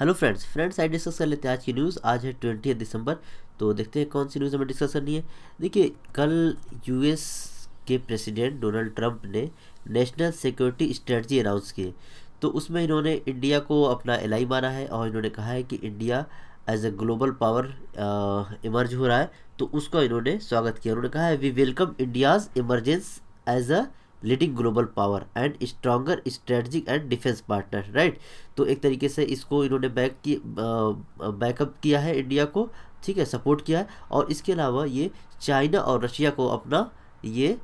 Hello friends friends I discuss कर लेते हैं आज की न्यूज़। आज है ट्वेंटी दिसंबर तो देखते हैं कौन सी न्यूज़ हमें डिस्कस करनी है। देखिए, कल यूएस के प्रेसिडेंट डोनाल्ड ट्रंप ने नेशनल सिक्योरिटी स्ट्रेटजी अनाउंस की। तो उसमें इन्होंने इंडिया को अपना एलाई माना है और इन्होंने कहा है कि India as a global power emerge हो रहा है तो उसका इन्होंने स्वागत किया। उन्होंने कहा है we welcome India's emergence as a leading global power and stronger strategic and defence partner right तो एक तरीके से इसको इन्होंने बैक की बैकअप किया है इंडिया को, ठीक है सपोर्ट किया है। और इसके अलावा ये चाइना और रशिया को अपना ये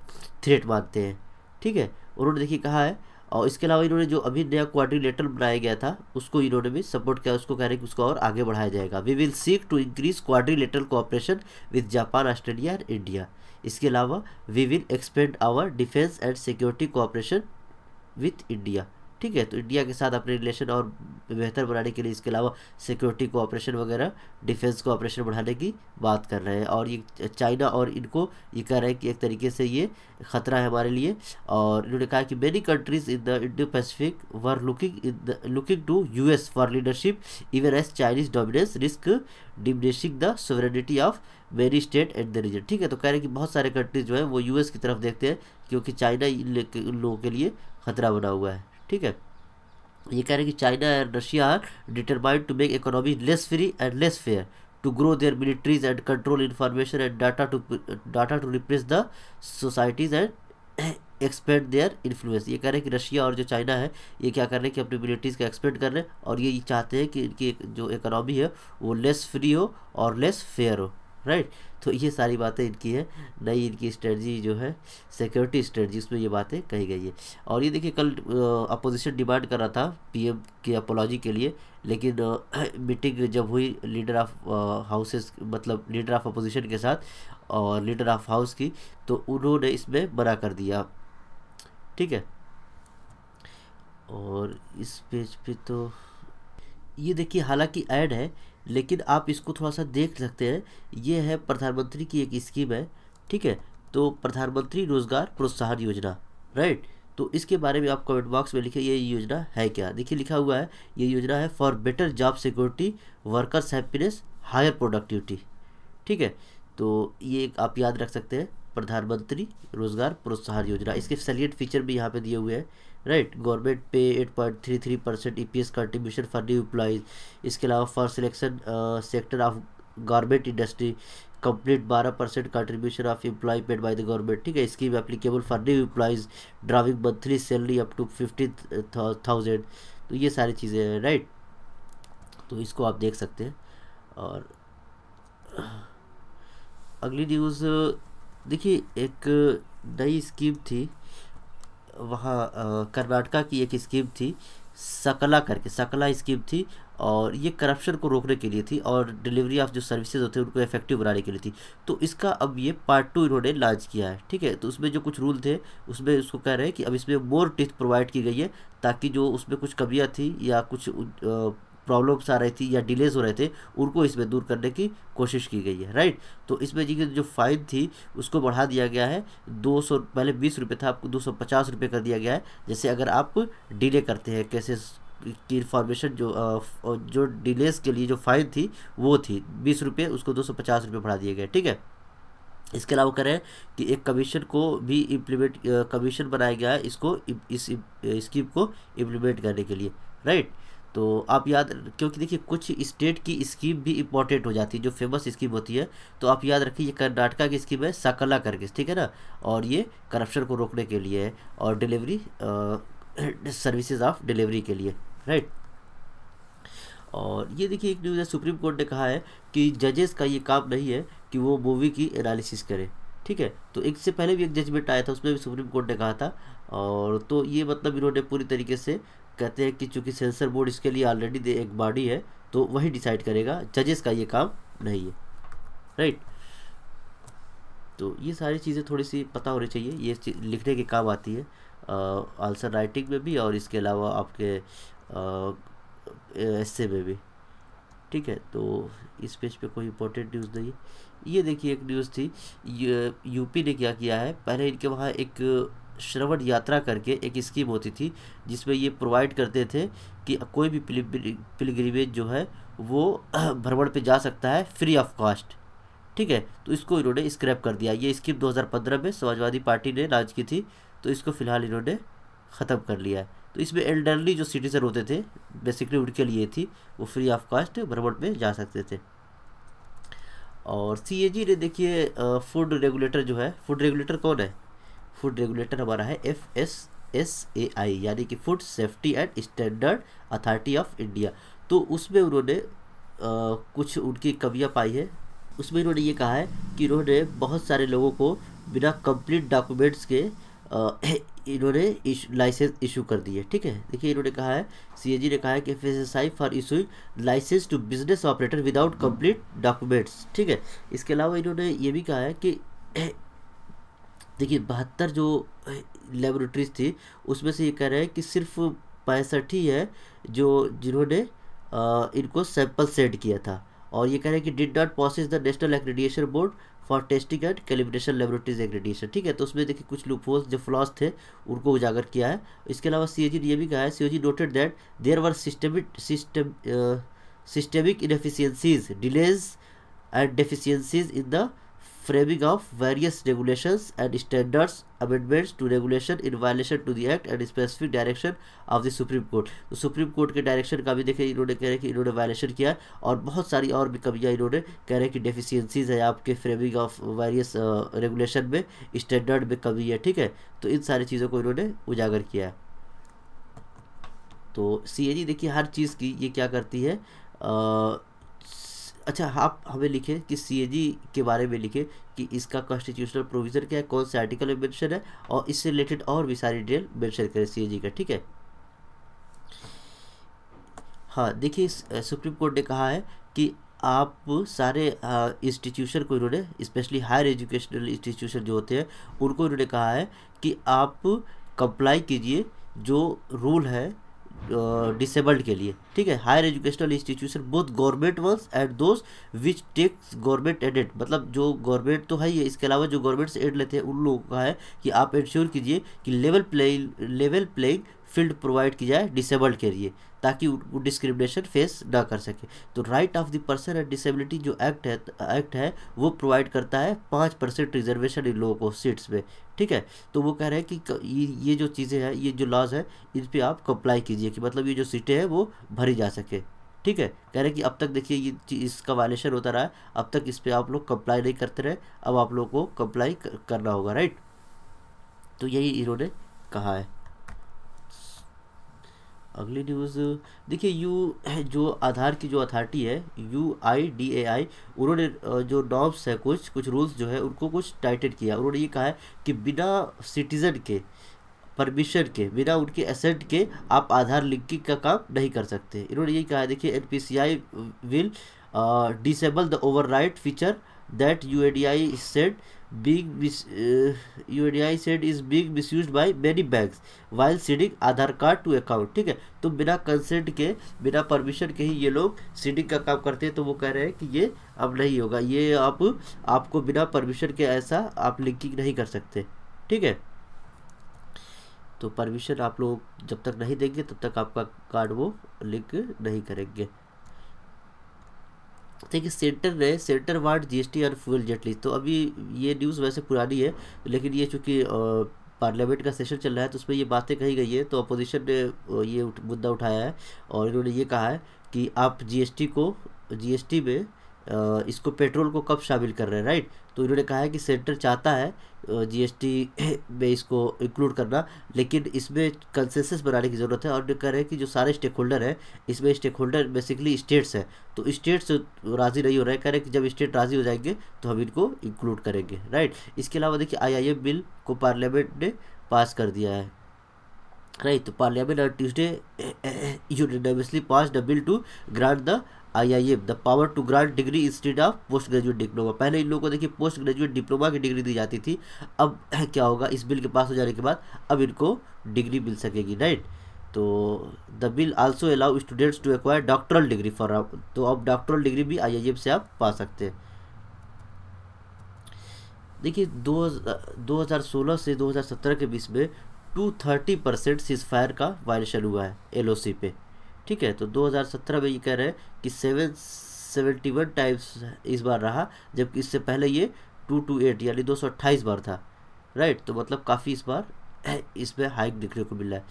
थ्रेट मानते हैं, ठीक है? उन्होंने देखिए कहा है और इसके अलावा इन्होंने जो अभी नया क्वाड्रिलेटरल बनाया गया था, उसको इन्होंने भी सपोर्ट किया उसको कह रहे हैं कि उसको और आगे बढ़ाया जाएगा। We will seek to increase quadrilateral cooperation with Japan Australia and India इसके अलावा we will expand our defence and security cooperation with India ठीक है तो इंडिया के साथ अपने रिलेशन और बेहतर बनाने के लिए इसके अलावा सिक्योरिटी कोऑपरेशन वगैरह डिफेंस कोऑपरेशन बढ़ाने की बात कर रहे हैं। और ये चाइना और इनको ये कह रहे हैं कि एक तरीके से ये ख़तरा है हमारे लिए। और इन्होंने कहा कि many countries in the Indo Pacific were looking in the looking to US for leadership even as Chinese dominance risk diminishing the sovereignty of every state and the region ठीक है तो कह रहे हैं कि बहुत सारे कंट्रीज़ जो है, वो यूएस की तरफ़ देखते हैं, क्योंकि चाइना इन लोगों के लिए खतरा बना हुआ है। ठीक है? ये कह रहे हैं कि China and Russia are determined to make economy less free and less fair to grow their militaries and control information and data to data to repress the societies and expand their influence ये कह रहे हैं कि Russia और जो China है, ये क्या कर रहे हैं कि अपनी मिलिट्रीज़ का एक्सपेंड कर रहे हैं और ये चाहते हैं कि इनकी जो इकोनॉमी है, वो लेस फ्री हो और लेस फेयर हो। राइट तो ये सारी बातें इनकी है। नई इनकी स्ट्रेटजी जो है सिक्योरिटी स्ट्रेटजी उसमें ये बातें कही गई है। और ये देखिए, कल अपोजिशन डिमांड कर रहा था पीएम की अपोलॉजी के लिए, लेकिन मीटिंग जब हुई लीडर ऑफ़ हाउसेस मतलब लीडर ऑफ़ अपोजिशन के साथ और लीडर ऑफ़ हाउस की तो उन्होंने इसमें मना कर दिया। ठीक है? और इस पेज पे तो ये देखिए हालाँकि ऐड है, लेकिन आप इसको थोड़ा सा देख सकते हैं। ये है प्रधानमंत्री की एक स्कीम है, ठीक है? तो प्रधानमंत्री रोज़गार प्रोत्साहन योजना, राइट? तो इसके बारे में आप कमेंट बॉक्स में लिखे ये योजना है क्या? देखिए, लिखा हुआ है, ये योजना है for better job security, workers happiness, higher productivity, ठीक है? तो ये आप याद रख सकते हैं, प्रधानमंत्री रोज़गार प्रोत्साहन योजना। इसके सैलियट फीचर भी यहाँ पे दिए हुए हैं। Right, government pay eight point three three percent E P S contribution for new employees इसके अलावा for selection sector of government industry complete बारह percent contribution of employer paid by the government ठीक है scheme applicable for new employees drawing monthly salary up to fifty thousand तो ये सारी चीज़ें हैं राइट तो इसको आप देख सकते हैं। और अगली न्यूज़ देखिए, एक नई स्कीम थी। वहाँ कर्नाटका की एक स्कीम थी, सकला करके, सकला स्कीम थी और ये करप्शन को रोकने के लिए थी और डिलीवरी ऑफ़ जो सर्विसेज़ होते हैं उनको इफ़ेक्टिव बनाने के लिए थी। तो इसका अब ये पार्ट टू इन्होंने लॉन्च किया है, ठीक है? तो उसमें जो कुछ रूल थे, उसमें उसको कह रहे हैं कि अब इसमें मोर टिथ प्रोवाइड की गई है ताकि जो उसमें कुछ कमियाँ थी या कुछ प्रॉब्लम्स आ रही थी या डिलेज हो रहे थे, उनको इसमें दूर करने की कोशिश की गई है राइट तो इसमें जी जो फाइन थी, उसको बढ़ा दिया गया है, दो सौ, पहले बीस रुपये था, आपको दो सौ पचास रुपये कर दिया गया है, जैसे अगर आप डिले करते हैं कैसे की इन्फॉर्मेशन जो जो डिलेस के लिए जो फाइन थी, वो थी, बीस रुपये, उसको दो सौ पचास रुपये बढ़ा दिए गए ठीक है? इसके अलावा करें कि एक कमीशन को भी इम्प्लीमेंट कमीशन बनाया गया है, इसको इस स्कीम को इम्प्लीमेंट करने के लिए राइट तो आप याद, क्योंकि देखिए कुछ स्टेट की स्कीम भी इम्पोर्टेंट हो जाती है, जो फ़ेमस स्कीम होती है तो आप याद रखिए कर्नाटका की स्कीम है सकला करके ठीक है ना? और ये करप्शन को रोकने के लिए है, और डिलीवरी सर्विसेज़ ऑफ़ डिलीवरी के लिए, राइट? और ये देखिए, एक न्यूज़ है, सुप्रीम कोर्ट ने कहा है कि जजेस का ये काम नहीं है कि वो मूवी की एनालिसिस करें, ठीक है? तो एक से पहले भी एक जजमेंट आया था, उसमें भी सुप्रीम कोर्ट ने कहा था, और तो ये मतलब इन्होंने पूरी तरीके से कहते हैं कि चूँकि सेंसर बोर्ड इसके लिए ऑलरेडी एक बॉडी है तो वही डिसाइड करेगा जजेस का ये काम नहीं है। राइट तो ये सारी चीज़ें थोड़ी सी पता होनी चाहिए, ये लिखने के काम आती है। आंसर राइटिंग में भी और इसके अलावा आपके एसे में भी। ठीक है तो इस पेज पे कोई इंपॉर्टेंट न्यूज़ नहीं है। ये देखिए एक न्यूज़ थी यूपी ने क्या किया है? पहले इनके वहाँ एक श्रवण यात्रा करके एक स्कीम होती थी, जिसमें ये प्रोवाइड करते थे कि कोई भी पिलग्रीवेज जो है, वो भ्रमण पे जा सकता है फ्री ऑफ़ कॉस्ट ठीक है? तो इसको इन्होंने स्क्रैप कर दिया। ये स्कीम 2015 में समाजवादी पार्टी ने लॉन्च की थी तो इसको फ़िलहाल इन्होंने ख़त्म कर लिया है। तो इसमें एल्डरली जो सिटीजन होते थे बेसिकली उनके लिए थी, वो फ्री ऑफ़ कॉस्ट भ्रमण में जा सकते थे। और सी ने देखिए फ़ूड रेगुलेटर जो है फ़ूड रेगुलेटर कौन है? फ़ूड रेगुलेटर हमारा है F S S A I यानी कि food safety and standard authority of India तो उसमें उन्होंने आ, कुछ उनकी कमियाँ पाई है। उसमें इन्होंने ये कहा है कि इन्होंने बहुत सारे लोगों को बिना कंप्लीट डॉक्यूमेंट्स के इन्होंने लाइसेंस इशू कर दिए ठीक है? देखिए इन्होंने कहा है सीएजी ने कहा है कि F S I for issuing licence to business operator without complete documents ठीक है? इसके अलावा इन्होंने ये भी कहा है कि देखिए, बहत्तर जो लेबोरेटरीज थी, उसमें से ये कह रहे हैं कि सिर्फ़ पैंसठ ही है जो, जिन्होंने इनको सैंपल सेंड किया था। और ये कह रहे हैं कि did not process the national accreditation board for testing and calibration laboratories accreditation ठीक है तो उसमें देखिए कुछ लूपहोल्स जो फ्लॉस थे, उनको उजागर किया है। इसके अलावा सी ने ये भी कहा है C noted that there were systemic system systemic inefficiencies delays and deficiencies in the framing of various regulations and standards amendments to regulation in violation to the act and specific direction of the supreme court. तो supreme court के direction का भी देखें इन्होंने कह रहे हैं कि इन्होंने वायलेशन किया और बहुत सारी और भी कमियाँ इन्होंने कह रहे हैं कि डेफिशिएंसीज है आपके फ्रेमिंग ऑफ़ वेरियस रेगुलेशन में स्टैंडर्ड में कमी है ठीक है? तो इन सारी चीज़ों को इन्होंने उजागर किया तो सी देखिए हर चीज़ की ये क्या करती है? आ, अच्छा आप हमें लिखें कि सीएजी के बारे में लिखें कि इसका कॉन्स्टिट्यूशनल प्रोविज़न क्या है, कौन से आर्टिकल में मेंशन है, और इससे रिलेटेड और भी सारी डिटेल मेंशन करें सीएजी का, ठीक है? हाँ देखिए सुप्रीम कोर्ट ने कहा है कि आप सारे इंस्टीट्यूशन को इन्होंने स्पेशली हायर एजुकेशनल इंस्टीट्यूशन जो होते हैं, उनको इन्होंने कहा है कि आप कंप्लाई कीजिए जो रूल है डिसेबल्ड के लिए। ठीक है? Higher educational institution both government ones and those which takes government aided मतलब जो गवर्नमेंट तो है ही है इसके अलावा जो गवर्नमेंट से एड लेते हैं, उन लोगों का है कि आप इंश्योर कीजिए कि level playing level playing field provide की जाए डिसेबल्ड के लिए, ताकि वो डिस्क्रिमिनेशन फेस ना कर सके। तो right of the person and disability जो एक्ट है एक्ट है, वो प्रोवाइड करता है पाँच परसेंट रिजर्वेशन इन लोगों को सीट्स में। ठीक है? तो वो कह रहे हैं कि ये जो चीज़ें हैं, ये जो लॉज है, इस पर आप कंप्लाई कीजिए कि मतलब ये जो सीटें हैं, वो भरी जा सके। ठीक है? कह रहे हैं कि अब तक देखिए ये इसका वायलेशन होता रहा है, अब तक इस पर आप लोग कंप्लाई नहीं करते रहे, अब आप लोग को कंप्लाई करना होगा राइट तो यही इन्होंने कहा है। अगली न्यूज़ देखिए यू जो आधार की जो अथॉरिटी है यू आई डी ए आई उन्होंने जो नॉर्म्स है, कुछ कुछ रूल्स जो है, उनको कुछ टाइटेड किया। उन्होंने ये कहा है कि बिना सिटीज़न के परमिशन के, बिना उनके एसेंट के, आप आधार लिंकिंग का काम नहीं कर सकते। इन्होंने यही कहा है, देखिए N P C I will disable the overwrite feature that U A D I said mis uh, UADI said is being misused by many banks while seeding Aadhaar card to account ठीक है? तो बिना consent के बिना permission के ही ये लोग seeding का काम करते हैं तो वो कह रहे हैं कि ये अब नहीं होगा ये आप आपको बिना परमिशन के ऐसा आप लिंकिंग नहीं कर सकते ठीक है? तो परमिशन आप लोग जब तक नहीं देंगे तब तक आपका कार्ड वो लिंक नहीं करेंगे। देखिए सेंटर रहे सेंटर वार्ड जीएसटी और फ्यूल जेटली तो अभी ये न्यूज़ वैसे पुरानी है, लेकिन ये चूँकि पार्लियामेंट का सेशन चल रहा है तो उसमें ये बातें कही गई है तो अपोजिशन ने ये मुद्दा उठाया है। और इन्होंने ये कहा है कि आप जीएसटी को जीएसटी में इसको पेट्रोल को कब शामिल कर रहे हैं राइट तो इन्होंने कहा है कि सेंटर चाहता है जीएसटी में इसको इंक्लूड करना, लेकिन इसमें कंसेंसस बनाने की ज़रूरत है और कह रहे हैं कि जो सारे स्टेक होल्डर हैं, इसमें स्टेक होल्डर बेसिकली स्टेट्स हैं। तो स्टेट्स राज़ी नहीं हो रहे हैं, कह रहे हैं कि जब स्टेट राज़ी हो जाएँगे तो हम इनको इंक्लूड करेंगे राइट इसके अलावा देखिए आई बिल को पार्लियामेंट ने पास कर दिया है राइट तो parliament on Tuesday unanimously passed a bill to grant the I I M the power to grant degree instead of post graduate diploma पहले इन लोगों को देखिए पोस्ट ग्रेजुएट डिप्लोमा की डिग्री दी जाती थी। अब क्या होगा? इस बिल के पास हो जाने के बाद अब इनको डिग्री मिल सकेगी राइट तो the bill also allow students to acquire doctoral degree for तो अब डॉक्टरल डिग्री भी आई से आप पा सकते हैं। देखिए, दो दो हज़ार सोलह से दो हज़ार सत्रह के बीच में two thirty percent cease fire का वायलेशन हुआ है एलओसी पे। ठीक है तो 2017 में ये कह रहे हैं कि सेवन सेवेंटी वन टाइम्स इस बार रहा, जबकि इससे पहले ये टू टू एट, यानी दो सौ अट्ठाईस बार था। राइट तो मतलब काफ़ी इस बार इसमें हाइक देखने को मिला है।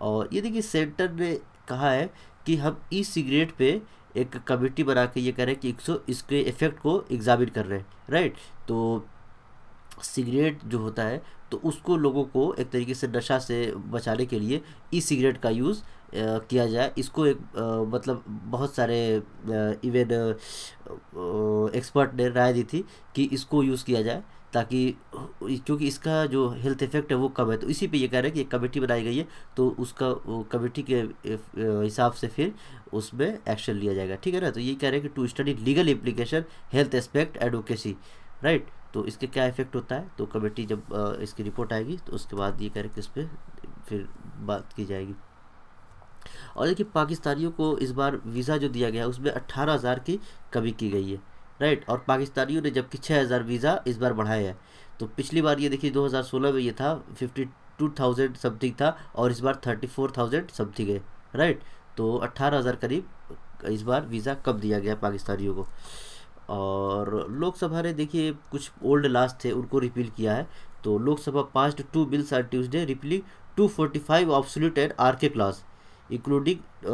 और ये देखिए, सेंटर ने कहा है कि हम ई सिगरेट पे एक कमेटी बना के ये कह रहे हैं कि एक सौ इसके इफ़ेक्ट को एग्जामिन कर रहे हैं। राइट तो सिगरेट जो होता है तो उसको लोगों को एक तरीके से नशा से बचाने के लिए ई सिगरेट का यूज़ किया जाए। इसको एक आ, मतलब बहुत सारे इवन एक्सपर्ट ने राय दी थी कि इसको यूज़ किया जाए ताकि क्योंकि इसका जो हेल्थ इफ़ेक्ट है वो कम है। तो इसी पे ये कह रहे हैं कि एक कमेटी बनाई गई है तो उसका कमेटी के हिसाब से फिर उसमें एक्शन लिया जाएगा। ठीक है ना? तो ये कह रहे हैं कि to study legal implication health aspect advocacy. Right? तो इसके क्या इफ़ेक्ट होता है? तो कमेटी जब इसकी रिपोर्ट आएगी तो उसके बाद ये कह कि उस पर फिर बात की जाएगी। और देखिए, पाकिस्तानियों को इस बार वीज़ा जो दिया गया उसमें अट्ठारह हज़ार की कमी की गई है राइट और पाकिस्तानियों ने जबकि छः हज़ार वीज़ा इस बार बढ़ाया है। तो पिछली बार ये देखिए 2016 में ये था फिफ्टी टू थाउज़ेंड समथिंग था, और इस बार थर्टी फोर थाउज़ेंड समथिंग है राइट तो अट्ठारह हज़ार करीब इस बार वीज़ा कम दिया गया पाकिस्तानियों को। और लोकसभा ने देखिए, कुछ ओल्ड लास्ट थे, उनको रिपील किया है। तो Lok Sabha passed two bills are Tuesday repealing two forty five obsolete and archaic laws including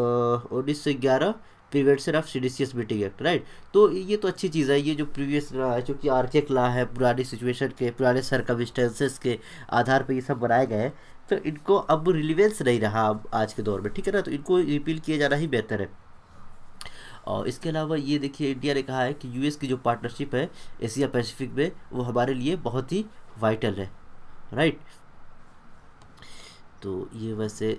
उन्नीस सौ ग्यारह prevention of seditious meeting act right तो ये तो अच्छी चीज़ है, ये जो प्रीवियस रहा है चूँकि आर के ला है, पुरानी सिचुएशन के, पुराने सरकमस्टेंसेस के आधार पर ये सब बनाए गए हैं तो इनको अब रिलीवेंस नहीं रहा अब आज के दौर में, ठीक है ना? तो इनको रिपील किया जाना ही बेहतर है। और इसके अलावा ये देखिए इंडिया ने कहा है कि यूएस की जो पार्टनरशिप है एशिया पैसिफिक में, वो हमारे लिए बहुत ही वाइटल है राइट तो ये वैसे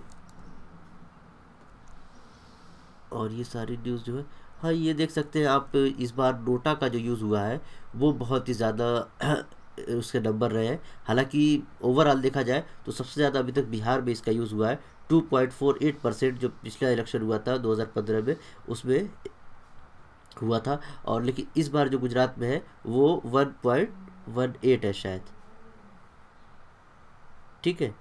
और ये सारी न्यूज़ जो है हाँ ये देख सकते हैं आप, इस बार नोटा का जो यूज़ हुआ है, वो बहुत ही ज़्यादा उसके नंबर रहे हैं। हालाँकि ओवरऑल देखा जाए तो सबसे ज़्यादा अभी तक बिहार में इसका यूज़ हुआ है two point four eight percent जो पिछला इलेक्शन हुआ था दो हज़ार पंद्रह में, उसमें हुआ था। और लेकिन इस बार जो गुजरात में है, वो वन पॉइंट वन एट है शायद। ठीक है?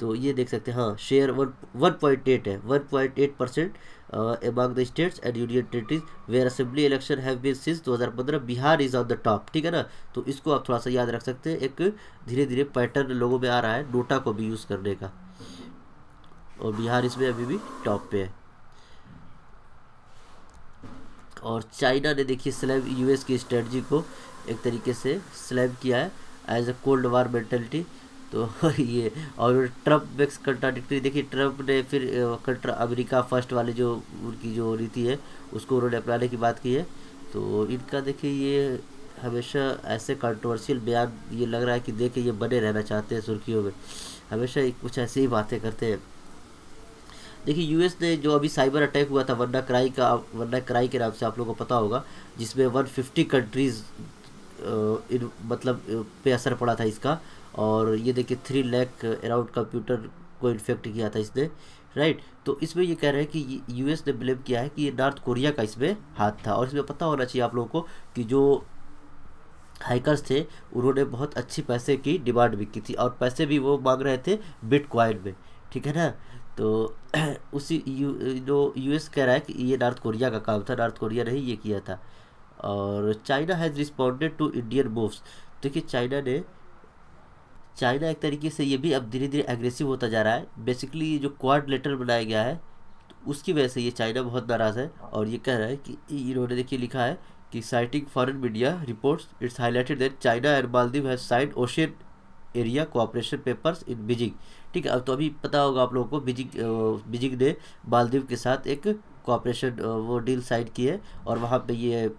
तो ये देख सकते हैं हाँ share one one point eight है। One point eight percent among the states and union territories where assembly election have been since 2015 Bihar is on the top ठीक है ना? तो इसको आप थोड़ा सा याद रख सकते हैं, एक धीरे धीरे पैटर्न लोगों में आ रहा है नोटा को भी यूज़ करने का। और बिहार इसमें अभी भी टॉप पे है। और चाइना ने देखिए स्लैब यूएस की स्ट्रेटजी को एक तरीके से स्लैब किया है as a cold war mentality तो ये, और ट्रंप मैक्स कंट्राडिक्टरी देखिए ट्रंप ने फिर कंट्रा अमेरिका फ़र्स्ट वाले जो, उनकी जो नीति है, उसको उन्होंने अपनाने की बात की है। तो इनका देखिए ये हमेशा ऐसे कंट्रोवर्शियल बयान, ये लग रहा है कि देखे ये बने रहना चाहते हैं सुर्खियों में। हमेशा कुछ ऐसी ही बातें करते हैं। देखिए यूएस ने जो अभी साइबर अटैक हुआ था वन्ना क्राई का वन्ना क्राई के नाम से आप लोगों को पता होगा, जिसमें 150 कंट्रीज़ इन मतलब पे असर पड़ा था इसका। और ये देखिए थ्री लैख अराउंड कंप्यूटर को इन्फेक्ट किया था इसने राइट तो इसमें ये कह रहे हैं कि यूएस ने ब्लेम किया है कि ये नॉर्थ कोरिया का इसमें हाथ था। और इसमें पता होना चाहिए आप लोगों को कि जो हाइकर्स थे, उन्होंने बहुत अच्छी पैसे की डिमांड भी की थी। और पैसे भी वो मांग रहे थे बिटकॉइन में, ठीक है ना? तो उसी यू, जो यूएस कह रहा है कि ये नॉर्थ कोरिया का काम था, नॉर्थ कोरिया ने ही ये किया था। और China has responded to Indian moves देखिए, चाइना ने, चाइना एक तरीके से ये भी अब धीरे धीरे एग्रेसिव होता जा रहा है। बेसिकली जो क्वाड लेटर बनाया गया है तो उसकी वजह से ये चाइना बहुत नाराज़ है और ये कह रहा है कि इन्होंने देखिए लिखा है कि citing foreign media reports it's highlighted that China and Maldives has signed ocean area cooperation papers in Beijing. ठीक है, अब तो अभी पता होगा आप लोगों को, बीजिंग बीजिंग ने मालदीव के साथ एक कोऑपरेशन वो डील साइन की है और वहाँ पे ये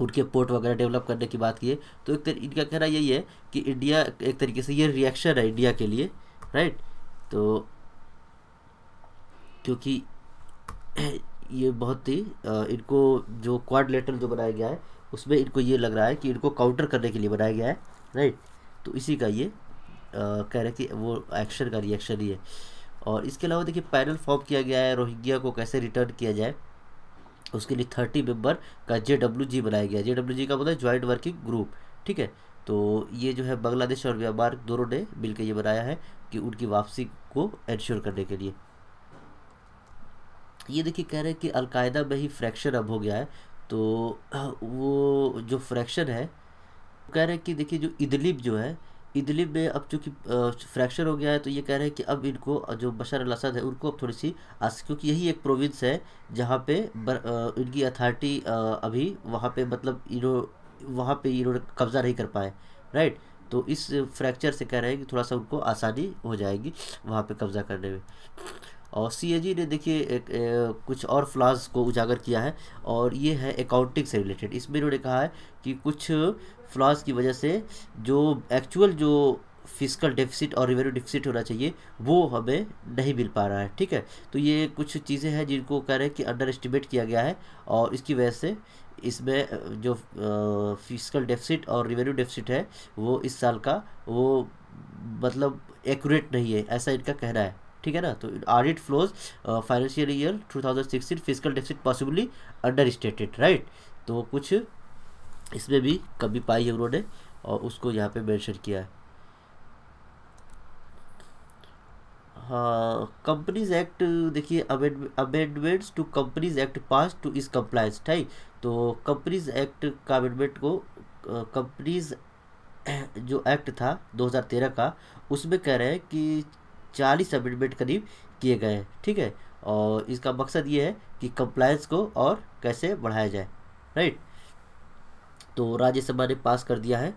उनके पोर्ट वगैरह डेवलप करने की बात की है। तो एक इनका कहना यही है कि इंडिया एक तरीके से ये रिएक्शन है इंडिया के लिए राइट तो क्योंकि ये बहुत ही इनको जो क्वाड लेटर जो बनाया गया है, उसमें इनको ये लग रहा है कि इनको काउंटर करने के लिए बनाया गया है राइट तो इसी का ये कह रहे कि वो एक्शन का रिएक्शन ही है। और इसके अलावा देखिए पैनल फॉर्म किया गया है, रोहिंग्या को कैसे रिटर्न किया जाए, उसके लिए थर्टी मेंबर का जे डब्ल्यू जी बनाया गया जे डब्ल्यू जी का मतलब ज्वाइंट वर्किंग ग्रुप ठीक है? तो ये जो है बांग्लादेश और म्यांमार दोनों ने मिलकर ये बनाया है कि उनकी वापसी को इंश्योर करने के लिए। ये देखिए, कह रहे हैं कि अलकायदा में ही फ्रैक्शन अब हो गया है तो वो जो फ्रैक्शन है कह रहे हैं कि देखिए जो इदलिब जो है इदलिब में अब चूँकि फ्रैक्चर हो गया है तो ये कह रहे हैं कि अब इनको जो बशर अल असद है उनको अब थोड़ी सी आस क्योंकि यही एक प्रोविंस है जहाँ पे बर, इनकी अथॉरिटी अभी वहाँ पे मतलब इनो वहाँ पे इन्होंने कब्ज़ा नहीं कर पाए राइट? तो इस फ्रैक्चर से कह रहे हैं कि थोड़ा सा उनको आसानी हो जाएगी वहाँ पे कब्ज़ा करने में। और सीएजी ने देखिए कुछ और फ्लाज को उजागर किया है और ये है अकाउंटिंग से रिलेटेड इसमें इन्होंने कहा है कि कुछ फ्लाज की वजह से जो एक्चुअल जो फ़िज़िकल डेफिसिट और रिवेन्यू डिफिसिट होना चाहिए, वो हमें नहीं मिल पा रहा है, ठीक है? तो ये कुछ चीज़ें हैं जिनको कह रहे हैं कि अंडर एस्टिमेट किया गया है और इसकी वजह से इसमें जो फ़िज़िकल डेफिसिट और रिवेन्यू डेफिसिट है, वो इस साल का, वो मतलब एक्यूरेट नहीं है, ऐसा इनका कहना है, ठीक है ना? तो audit flaws financial year 2016 physical deficit possibly understated right तो कुछ इसमें भी कमी पाई है उन्होंने और उसको यहाँ पे मेंशन किया है। हाँ कंपनीज़ एक्ट देखिए amendments to companies act pass to ease compliance ठीक तो कंपनीज़ एक्ट का अमेंडमेंट को कंपनीज़ जो एक्ट था 2013 का, उसमें कह रहे हैं कि चालीस अमेंडमेंट करीब किए गए हैं, ठीक है? और इसका मकसद ये है कि कंप्लायंस को और कैसे बढ़ाया जाए राइट तो राज्यसभा ने पास कर दिया है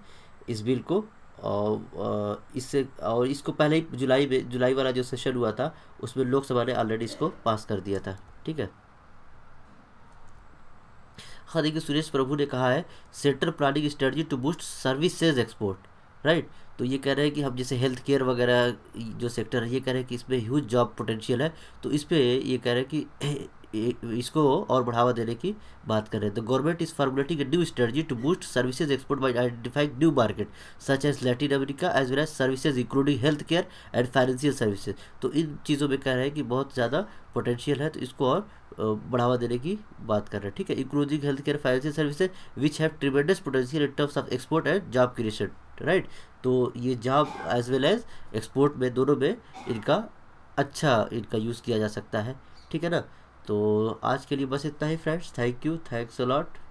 इस बिल को। और इससे, और इसको पहले ही जुलाई में, जुलाई वाला जो सेशन हुआ था, उसमें लोकसभा ने ऑलरेडी इसको पास कर दिया था। ठीक है? हाँ देखिए, सुरेश प्रभु ने कहा है, central planning strategy to boost services export right? तो ये कह रहे हैं कि हम जैसे हेल्थ केयर वगैरह, जो सेक्टर है, ये कह रहे हैं कि इसमें ह्यूज जॉब पोटेंशियल है। तो इस पर ये कह रहे हैं कि इसको और बढ़ावा देने की बात कर रहे हैं। The government is formulating a new strategy to boost services export by identifying new market such as Latin America as well as services including health care and financial services तो इन चीज़ों में कह रहे हैं कि बहुत ज़्यादा पोटेंशियल है तो इसको और बढ़ावा देने की बात कर रहे हैं। ठीक है including health care financial services which have tremendous potential in terms of export and job creation right तो ये job as well as export में, दोनों में इनका अच्छा इनका यूज़ किया जा सकता है। ठीक है ना? तो आज के लिए बस इतना ही friends thank you thanks a lot lot